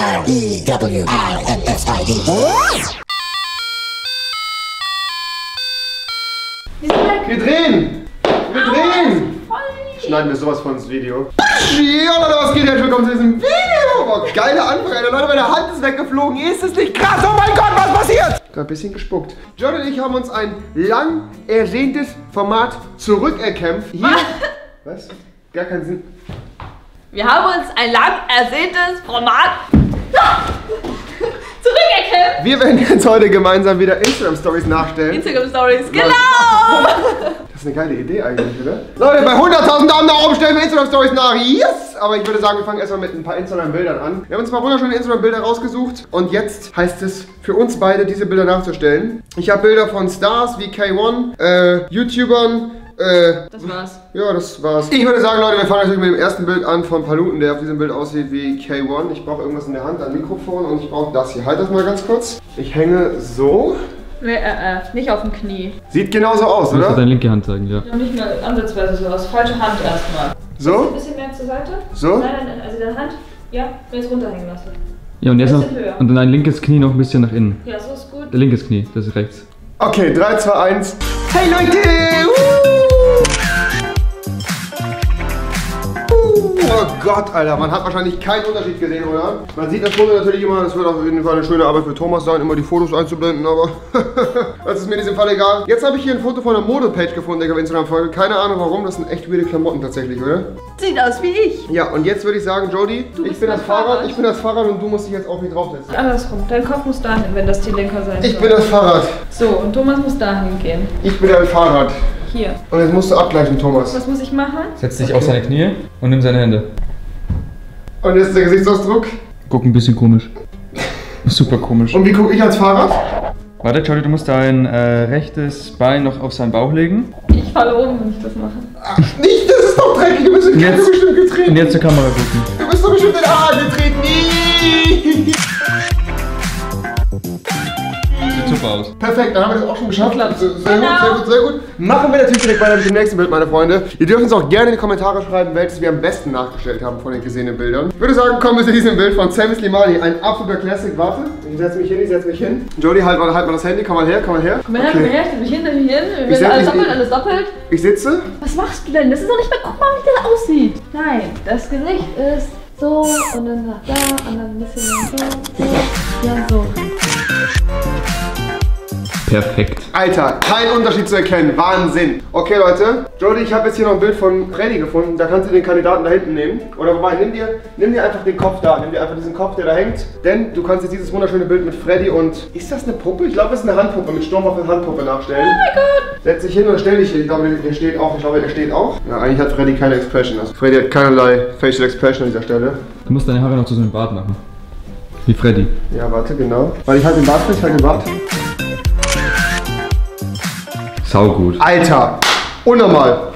R-E-W-I-N-S-I-D. Wir drehen! Wir drehen! Schneiden wir sowas von ins Video. Ja, Leute, was geht? Herzlich willkommen zu diesem Video! Boah, geile Anfang, Alter. Leute, meine Hand ist weggeflogen. Ist es nicht krass? Oh mein Gott, was passiert? Gerade ein bisschen gespuckt. John und ich haben uns ein lang ersehntes Format zurückerkämpft. Hier. Was? Gar keinen Sinn. Wir haben uns ein lang ersehntes Format. Wir werden jetzt heute gemeinsam wieder Instagram-Stories nachstellen. Instagram Stories, genau! Das ist eine geile Idee eigentlich, oder? Leute, bei 100.000 Daumen nach oben stellen wir Instagram-Stories nach. Yes! Aber ich würde sagen, wir fangen erstmal mit ein paar Instagram-Bildern an. Wir haben uns ein paar wunderschöne Instagram-Bilder rausgesucht. Und jetzt heißt es für uns beide, diese Bilder nachzustellen. Ich habe Bilder von Stars wie K1, äh, YouTubern, äh, Das war's. ja, das war's. Ich würde sagen, Leute, wir fangen natürlich mit dem ersten Bild an von Paluten, der auf diesem Bild aussieht wie K1. Ich brauche irgendwas in der Hand, ein Mikrofon und ich brauche das hier. Halt das mal ganz kurz. Ich hänge so. Nee, äh, äh, nicht auf dem Knie. Sieht genauso aus, Du musst oder? deine linke Hand zeigen, ja. Nicht mehr ansatzweise sowas. Falsche Hand erstmal. Ein So? bisschen mehr zur Seite. So? Nein, nein, also deine Hand. Ja, jetzt runterhängen lassen. Ja, und jetzt noch. Bisschen höher. Und dann dein linkes Knie noch ein bisschen nach innen. Ja, so ist gut. Der linkes Knie, das ist rechts. Okay, 3, 2, 1. Hey Leute! Uh! Oh Gott, Alter, man hat wahrscheinlich keinen Unterschied gesehen, oder? Man sieht das Foto natürlich immer, das wird auf jeden Fall eine schöne Arbeit für Thomas sein, immer die Fotos einzublenden, aber das ist mir in diesem Fall egal. Jetzt habe ich hier ein Foto von einer Modepage gefunden, der auf Instagram folge. Keine Ahnung warum, das sind echt weirde Klamotten tatsächlich, oder? Sieht aus wie ich. Ja, und jetzt würde ich sagen, Jody, Du ich bin das Fahrrad, Fahrrad. ich bin das Fahrrad und du musst dich jetzt auch hier draufsetzen. Andersrum. Dein Kopf muss dahin, wenn das die Lenker sein Ich soll. bin das Fahrrad. So, und Thomas muss dahin gehen. Ich bin dein Fahrrad. Hier. Und jetzt musst du abgleichen, Thomas. Was muss ich machen? Setz dich auf seine Knie und nimm seine Hände. Und jetzt der Gesichtsausdruck. Guck ein bisschen komisch. Super komisch. Und wie gucke ich als Fahrrad? Warte, Jody, du musst dein äh, rechtes Bein noch auf seinen Bauch legen. Ich falle um, wenn ich das mache. Nicht, das ist doch dreckig. Du bist in Jetzt- bestimmt getreten. Und jetzt zur Kamera gucken. Du bist doch bestimmt in den Haaren getreten. Aus. Perfekt, dann haben wir das auch schon geschafft. Sehr gut, sehr Genau. gut, sehr gut. Machen wir natürlich direkt weiter mit dem nächsten Bild, meine Freunde. Ihr dürft uns auch gerne in die Kommentare schreiben, welches wir am besten nachgestellt haben von den gesehenen Bildern. Ich würde sagen, kommen wir zu diesem Bild von Sam Slimani. Ein absoluter Classic. Warte, ich setze mich hin, ich setze mich hin. Jody, halt mal, halt mal das Handy. Komm mal her, komm mal her. Komm her, komm her, stell mich hin, stell mich hin. Wir Ich werden alles doppelt, alles doppelt. Ich sitze. Was machst du denn? Das ist doch nicht mehr. Guck mal, wie der aussieht. Nein, das Gesicht ist so und dann nach da und dann ein bisschen so, so. Ja, so. Perfekt. Alter, kein Unterschied zu erkennen. Wahnsinn. Okay, Leute. Jody, ich habe jetzt hier noch ein Bild von Freddy gefunden. Da kannst du den Kandidaten da hinten nehmen. Oder wobei, nimm dir, nimm dir einfach den Kopf da. Nimm dir einfach diesen Kopf, der da hängt. Denn du kannst jetzt dieses wunderschöne Bild mit Freddy und... Ist das eine Puppe? Ich glaube, es ist eine Handpuppe. Mit Sturm auf eine Handpuppe nachstellen. Oh mein Gott. Setz dich hin und stell dich hin. Ich glaube, der- steht auch. Ich glaube, der steht auch. Ja, eigentlich hat Freddy keine Expression. Also Freddy hat keinerlei Facial Expression an dieser Stelle. Du musst deine Haare noch zu so einem Bart machen. Wie Freddy. Ja, warte, genau. Weil ich halt den Bart fest, ich halt den Bart. Sau gut. Alter, unnormal.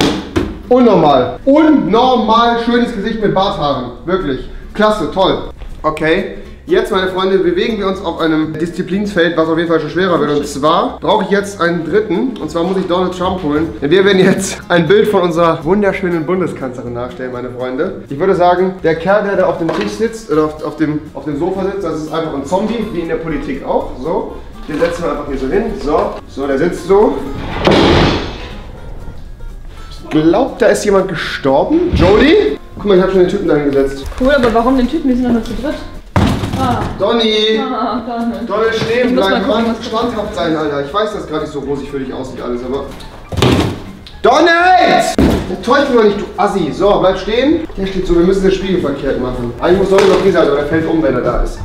Unnormal. Unnormal schönes Gesicht mit Barthaaren. Wirklich. Klasse, toll. Okay. Jetzt, meine Freunde, bewegen wir uns auf einem Disziplinsfeld, was auf jeden Fall schon schwerer wird. Und zwar brauche ich jetzt einen dritten. Und zwar muss ich Donald Trump holen. Denn wir werden jetzt ein Bild von unserer wunderschönen Bundeskanzlerin nachstellen, meine Freunde. Ich würde sagen, der Kerl, der da auf dem Tisch sitzt oder auf, auf, dem, auf dem Sofa sitzt, das ist einfach ein Zombie, wie in der Politik auch. So. Den setzen wir einfach hier so hin. So. So, der sitzt so. Ich glaube, da ist jemand gestorben. Jody? Guck mal, ich habe schon den Typen da hingesetzt. Cool, aber warum den Typen? Wir sind doch nur zu dritt. Ah, Donny! ah, da nicht. Donny, stehen bleiben, Mann. Standhaft sein, Alter. Ich weiß, dass gerade nicht so rosig für dich aussieht alles, aber... Donny! Enttäuscht mich doch nicht, du Assi. So, bleib stehen. Der steht so, wir müssen den Spiegel verkehrt machen. Eigentlich muss Donny auf die Seite, aber der fällt um, wenn er da ist.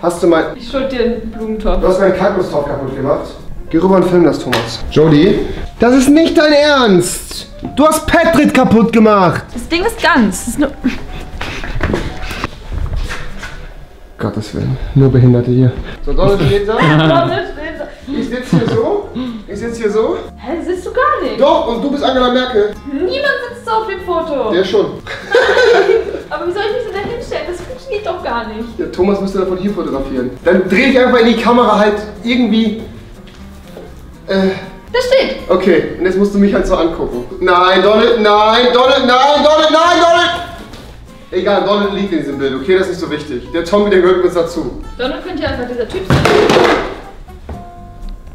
Hast du mein... Ich schuld dir einen Blumentopf. Du hast meinen Kalkustopf kaputt gemacht. Geh rüber und film das, Thomas. Jody? Das ist nicht dein Ernst! Du hast Patrick kaputt gemacht! Das Ding ist ganz. Das ist nur Gottes Willen. Nur Behinderte hier. So, Donald steht da. Donald steht da. Ich sitze hier so. Ich sitze hier so. Hä, sitzt du gar nicht. Doch, und du bist Angela Merkel. Niemand sitzt so auf dem Foto. Der schon. Aber wie soll ich mich denn da hinstellen? Das funktioniert doch gar nicht. Der Thomas müsste davon hier fotografieren. Dann drehe ich einfach in die Kamera halt irgendwie. Äh, Da steht. okay. Und jetzt musst du mich halt so angucken. Nein, Donald, nein, Donald, nein, Donald, nein, Donald! Egal, Donald liegt in diesem Bild, okay? Das ist nicht so wichtig. Der Tommy, der gehört uns dazu. Donald könnte ja einfach dieser Typ sein.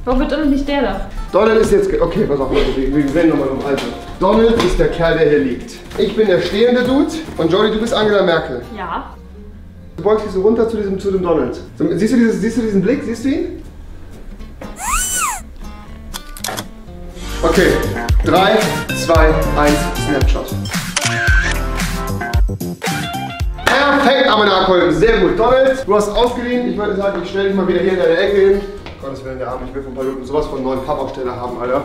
Warum wird Donald nicht der da? Donald ist jetzt. Okay, pass auf, Leute, wir, wir nochmal um. Also, Donald ist der Kerl, der hier liegt. Ich bin der stehende Dude und Jody, du bist Angela Merkel. Ja. Du beugst dich so runter zu diesem, zu dem Donald. Siehst, du dieses, siehst du diesen Blick? Siehst du ihn? Okay. 3, 2, 1, Snapshot. Perfekt, Amanakol. Sehr gut. Donald, du hast ausgeliehen. Ich würde sagen, ich stelle dich mal wieder hier in deine Ecke hin. Gottes Willen, der Arm, ich will von Paluten sowas von neuen Pappaufsteller haben, Alter.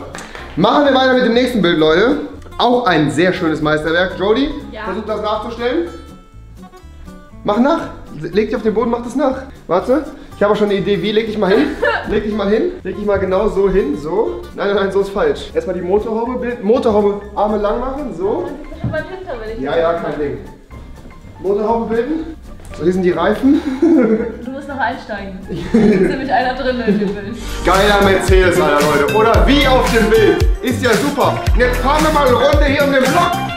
Machen wir weiter mit dem nächsten Bild, Leute. Auch ein sehr schönes Meisterwerk. Jody, Ja. versuch das nachzustellen. Mach nach. Leg dich auf den Boden, mach das nach. Warte. Ich habe auch schon eine Idee, wie. Leg dich mal hin. Leg dich mal hin. Leg dich mal genau so hin. So. Nein, nein, nein, so ist falsch. Erstmal die Motorhaube bilden. Motorhaube, Arme lang machen. So. Ja, ja, kein Ding. Motorhaube bilden. So, hier sind die Reifen. Du musst noch einsteigen. Da ist nämlich einer drin in dem Bild. Geiler Mercedes, Alter, Leute. Oder wie auf dem Bild. Ist ja super. Und jetzt fahren wir mal eine Runde hier um den Block.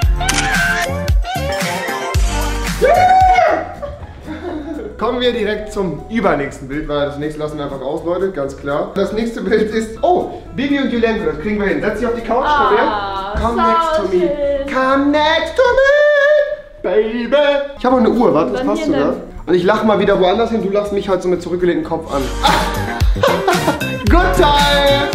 Kommen wir direkt zum übernächsten Bild, weil das nächste lassen wir einfach aus, Leute, ganz klar. Das nächste Bild ist, oh, Bibi und Julenko, das kriegen wir hin. Setz dich auf die Couch, komm her. Ah, Come next to me. schön. Come next to me, baby. Ich habe auch eine Uhr, warte, das passt sogar. Und ich lache mal wieder woanders hin, du lachst mich halt so mit zurückgelegtem Kopf an. Good time!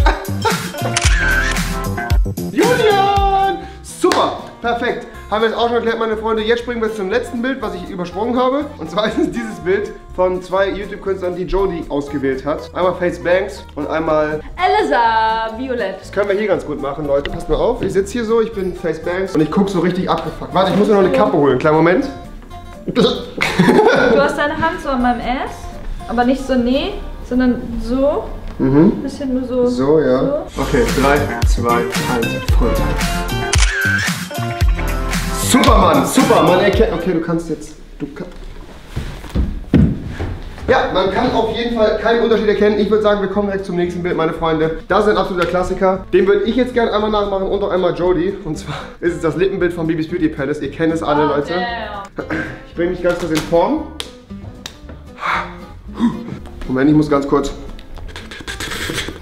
Julian! Super, perfekt. Haben wir es auch schon erklärt, meine Freunde. Jetzt springen wir zum letzten Bild, was ich übersprungen habe. Und zwar ist es dieses Bild von zwei YouTube-Künstlern, die Jodie ausgewählt hat. Einmal Face Banks und einmal... Elisa Violett. Das können wir hier ganz gut machen, Leute. Passt mal auf. Ich sitze hier so, ich bin Face Banks und ich gucke so richtig abgefuckt. Warte, ich muss mir noch eine Kappe holen. Kleinen Moment. Du hast deine Hand so an meinem Ass, aber nicht so nee, sondern so. Mhm. Bisschen nur so. So, ja. So. Okay, 3, 2, 1, Volltime. Supermann, super, man erkennt. Okay, du kannst jetzt. Du kann, ja, man kann auf jeden Fall keinen Unterschied erkennen. Ich würde sagen, wir kommen direkt zum nächsten Bild, meine Freunde. Das ist ein absoluter Klassiker. Den würde ich jetzt gerne einmal nachmachen und auch einmal Jodie. Und zwar ist es das Lippenbild von Bibis Beauty Palace. Ihr kennt es alle, Oh, Leute. damn. Ich bringe mich ganz kurz in Form. Moment, ich muss ganz kurz.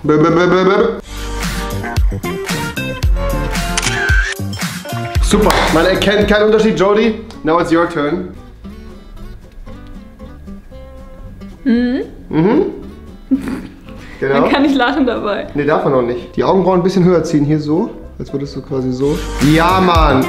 Bäh, bäh, bäh, Super, man erkennt keinen Unterschied, Jody. Now it's your turn. Mhm. Mhm. Genau. Man kann nicht lachen dabei. Ne, darf man noch nicht. Die Augenbrauen ein bisschen höher ziehen, hier so. Als würdest du quasi so. Ja, Mann!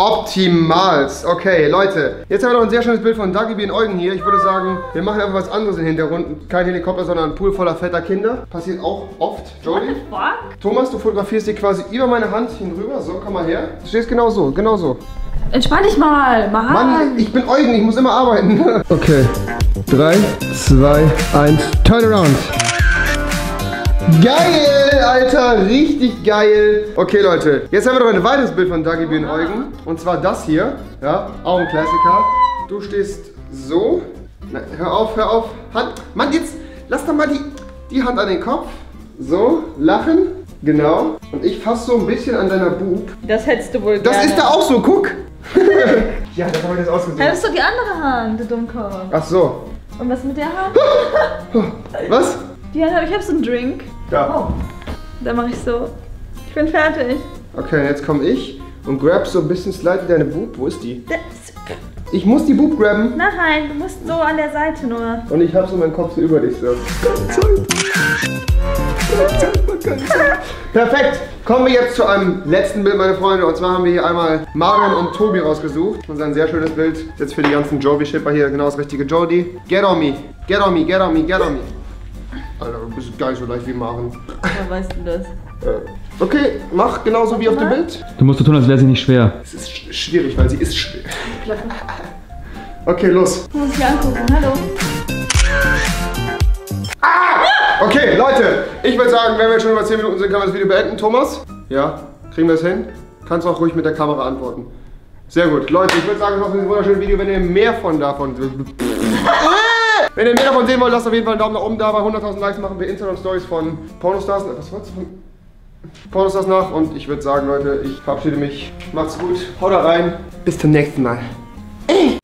Optimals. Okay, Leute. Jetzt haben wir noch ein sehr schönes Bild von Dagi in Eugen hier. Ich würde sagen, wir machen einfach was anderes im Hintergrund. Kein Helikopter, sondern ein Pool voller fetter Kinder. Passiert auch oft. Jody? Fuck? Thomas, du fotografierst dich quasi über meine Hand hinüber. So, komm mal her. Du stehst genau so, genau so. Entspann dich mal, Mann. Mann, ich bin Eugen, ich muss immer arbeiten. Okay. 3, 2, 1, turn around. Geil, Alter, richtig geil. Okay, Leute, jetzt haben wir noch ein weiteres Bild von Dagi in Eugen. Und zwar das hier. Ja, auch ein Klassiker. Du stehst so. Na, hör auf, hör auf. Hand. Mann, jetzt lass doch mal die, die Hand an den Kopf. So, lachen. Genau. Und ich fasse so ein bisschen an deiner Bub. Das hättest du wohl Das gerne. ist da auch so, guck. ja, das haben wir jetzt ausgesucht. Hättest du die andere Hand, du Dummkopf. Ach so. Und was mit der Hand? Was? Die Hand, ich hab so einen Drink. Ja. Da mache ich so. Ich bin fertig. Okay, jetzt komme ich und grab so ein bisschen slide deine Boob. Wo ist die? Das, Ich muss die Boob grabben. nein, du musst so an der Seite nur. Und ich hab so meinen Kopf so über dich so. Perfekt. Kommen wir jetzt zu einem letzten Bild, meine Freunde. Und zwar haben wir hier einmal Marion und Tobi rausgesucht. Das ist ein sehr schönes Bild. Jetzt für die ganzen Jovi-Shipper hier genau das richtige Jody. Get on me. Get on me, get on me, get on me. Alter, du bist gar nicht so leicht wie Maren. Woher weißt du das? Äh, Okay, mach genauso wie auf dem Bild. Du musst so tun, als wäre sie nicht schwer. Es ist sch schwierig, weil sie ist schwer. Okay, los. Du musst mich angucken. Hallo. Okay, Leute, ich würde sagen, wenn wir jetzt schon über 10 Minuten sind, können wir das Video beenden. Thomas? Ja? Kriegen wir es hin? Kannst auch ruhig mit der Kamera antworten. Sehr gut. Leute, ich würde sagen, das war ein wunderschönes Video. Wenn ihr mehr von davon... Wenn ihr mehr davon sehen wollt, lasst auf jeden Fall einen Daumen nach oben da. Bei 100.000 Likes machen wir Instagram-Stories von Pornostars. Was wolltest du von... Pornostars nach. Und ich würde sagen, Leute, ich verabschiede mich. Macht's gut. Haut rein. Bis zum nächsten Mal. Ey.